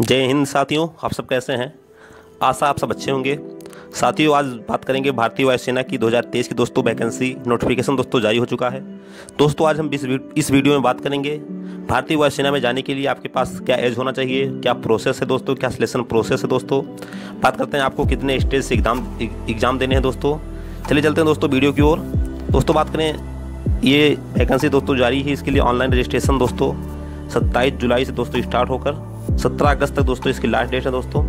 जय हिंद साथियों, आप सब कैसे हैं? आशा आप सब अच्छे होंगे। साथियों, आज बात करेंगे भारतीय वायुसेना की 2023 की दोस्तों वैकेंसी नोटिफिकेशन दोस्तों जारी हो चुका है। दोस्तों, आज हम इस वीडियो में बात करेंगे भारतीय वायुसेना में जाने के लिए आपके पास क्या एज होना चाहिए, क्या प्रोसेस है दोस्तों, क्या सिलेक्शन प्रोसेस है दोस्तों। बात करते हैं आपको कितने स्टेज से एग्ज़ाम एग्ज़ाम देने हैं दोस्तों। चलिए चलते हैं दोस्तों वीडियो की ओर। दोस्तों, बात करें ये वैकेंसी दोस्तों जारी है, इसके लिए ऑनलाइन रजिस्ट्रेशन दोस्तों, सत्ताईस जुलाई से दोस्तों स्टार्ट होकर सत्रह अगस्त तक दोस्तों, इसकी लास्ट डेट है दोस्तों।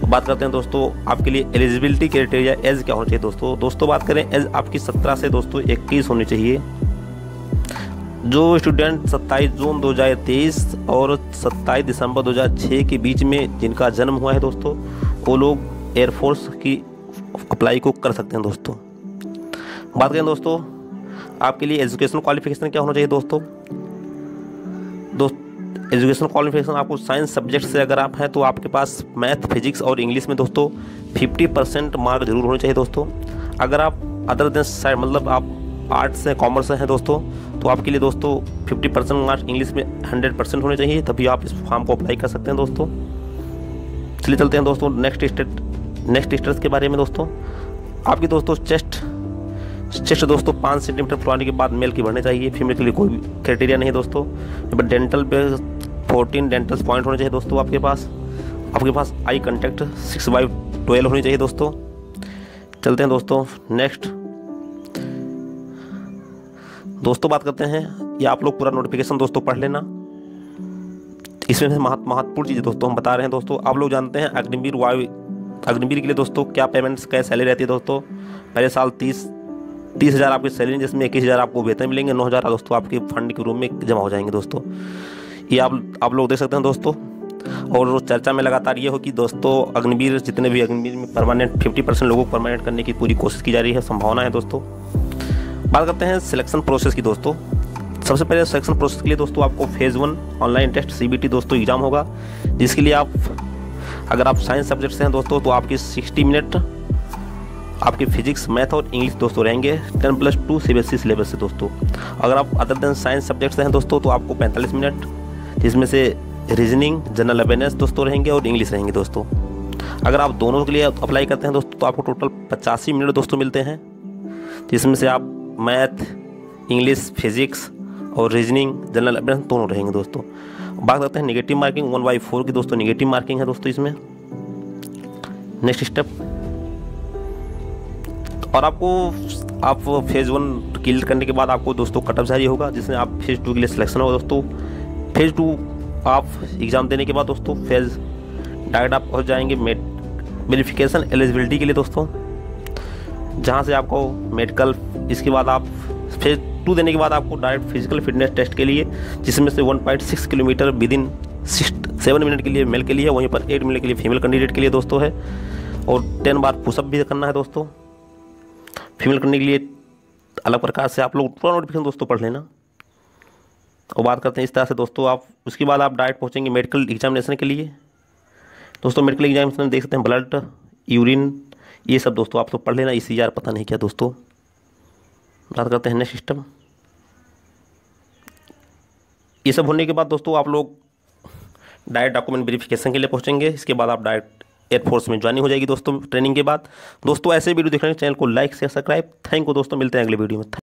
तो बात करते हैं दोस्तों, आपके लिए एलिजिबिलिटी क्राइटेरिया एज क्या होना चाहिए दोस्तों? दोस्तों, बात करें एज आपकी सत्रह से दोस्तों इक्कीस होनी चाहिए। जो स्टूडेंट 27 जून 2023 और 27 दिसंबर 2006 के बीच में जिनका जन्म हुआ है दोस्तों, वो लोग एयरफोर्स की अप्लाई को कर सकते हैं दोस्तों। बात करें दोस्तों, आपके लिए एजुकेशन क्वालिफिकेशन क्या होना चाहिए दोस्तों? दोस्त एजुकेशन क्वालिफिकेशन आपको साइंस सब्जेक्ट से अगर आप हैं तो आपके पास मैथ फिजिक्स और इंग्लिश में दोस्तों 50 परसेंट मार्क ज़रूर होने चाहिए दोस्तों। अगर आप अदर देन साइड मतलब आप आर्ट्स से कॉमर्स से हैं दोस्तों तो आपके लिए दोस्तों 50 परसेंट मार्क्स इंग्लिश में 100 परसेंट होने चाहिए, तभी आप इस फॉर्म को अप्लाई कर सकते हैं दोस्तों। चलिए चलते हैं दोस्तों नेक्स्ट स्टेट नेक्स्ट स्टेट्स के बारे में दोस्तों। आपकी दोस्तों चेस्ट चेस्ट दोस्तों, पाँच सेंटीमीटर पुराने के बाद मेल की बढ़ने चाहिए। फीमेल के लिए कोई क्राइटेरिया नहीं है दोस्तों। बट डेंटल पे फोर्टीन डेंटल पॉइंट होने चाहिए दोस्तों आपके पास। आपके पास eye contact six by twelve होनी चाहिए दोस्तों। चलते हैं दोस्तों नेक्स्ट दोस्तों बात करते हैं, ये आप लोग पूरा नोटिफिकेशन दोस्तों पढ़ लेना। इसमें से महत्वपूर्ण चीज़ दोस्तों हम बता रहे हैं दोस्तों। आप लोग जानते हैं अग्निवीर वायु, अग्निवीर के लिए दोस्तों क्या पेमेंट्स क्या सैलरी रहती है दोस्तों? पहले साल तीस तीस हज़ार आपकी सैलरी जिसमें इक्कीस हज़ार आपको वेतन मिलेंगे, नौ हज़ार दोस्तों आपके फंड के रूम में जमा हो जाएँगे दोस्तों। ये आप आप लोग देख सकते हैं दोस्तों। और चर्चा में लगातार ये हो कि दोस्तों, अग्निवीर, जितने भी अग्निवीर में परमानेंट फिफ्टी परसेंट लोगों को परमानेंट करने की पूरी कोशिश की जा रही है संभावना है दोस्तों। बात करते हैं सिलेक्शन प्रोसेस की दोस्तों। सबसे पहले सिलेक्शन प्रोसेस के लिए दोस्तों आपको फ़ेज़ वन ऑनलाइन टेस्ट सी दोस्तों एग्ज़ाम होगा, जिसके लिए आप, अगर आप साइंस सब्जेक्ट से हैं दोस्तों तो आपकी सिक्सटी मिनट आपके फिजिक्स मैथ और इंग्लिश दोस्तों रहेंगे। Ten plus two C B syllabus से दोस्तों। अगर आप अदर देन साइंस सब्जेक्ट्स हैं दोस्तों तो आपको पैंतालीस मिनट जिसमें से रीजनिंग जनरल अवेयरनेस दोस्तों रहेंगे और इंग्लिश रहेंगे दोस्तों। अगर आप दोनों के लिए अप्लाई करते हैं दोस्तों तो आपको टोटल पचासी मिनट दोस्तों मिलते हैं, जिसमें से आप मैथ इंग्लिश फिजिक्स और रीजनिंग जनरल अवेयरनेस दोनों रहेंगे दोस्तों। बात करते हैं negative marking one by four की दोस्तों। निगेटिव मार्किंग है दोस्तों इसमें। नेक्स्ट स्टेप और आपको आप फ़ेज़ वन क्लियर करने के बाद आपको दोस्तों कटअप जारी होगा, जिसमें आप फ़ेज़ टू के लिए सिलेक्शन होगा दोस्तों। फ़ेज़ टू आप एग्ज़ाम देने के बाद दोस्तों फ़ेज़ डायरेक्ट आप पहुँच जाएँगे मेड वेरिफिकेशन एलिजिबिलिटी के लिए दोस्तों। जहाँ से आपको मेडिकल इसके बाद आप फ़ेज़ टू देने के बाद आपको डायरेक्ट फ़िज़िकल फिटनेस टेस्ट के लिए, जिसमें से 1.6 kilometre within six seven minute के लिए मेल के लिए वहीं पर एट मिनट के लिए फीमेल कैंडिडेट के लिए दोस्तों है। और टेन बार पुशअप भी करना है दोस्तों। फीमेल करने के लिए अलग प्रकार से आप लोग पूरा नोटिफिकेशन दोस्तों पढ़ लेना। और बात करते हैं इस तरह से दोस्तों आप, उसके बाद आप डायरेक्ट पहुँचेंगे मेडिकल एग्जामिनेशन के लिए। दोस्तों मेडिकल एग्जामिनेशन देख सकते हैं ब्लड यूरिन ये सब दोस्तों आप लोग पढ़ लेना, इसी यार पता नहीं क्या दोस्तों। बात करते हैं नेक्स्ट सिस्टम ये सब होने के बाद दोस्तों आप लोग डायरेक्ट डॉक्यूमेंट वेरिफिकेशन के लिए पहुँचेंगे, इसके बाद आप डायरेक्ट एयरफोर्स में ज्वाइनिंग हो जाएगी दोस्तों ट्रेनिंग के बाद। दोस्तों, ऐसे वीडियो देखने चैनल को like share subscribe thank you दोस्तों, मिलते हैं अगले वीडियो में।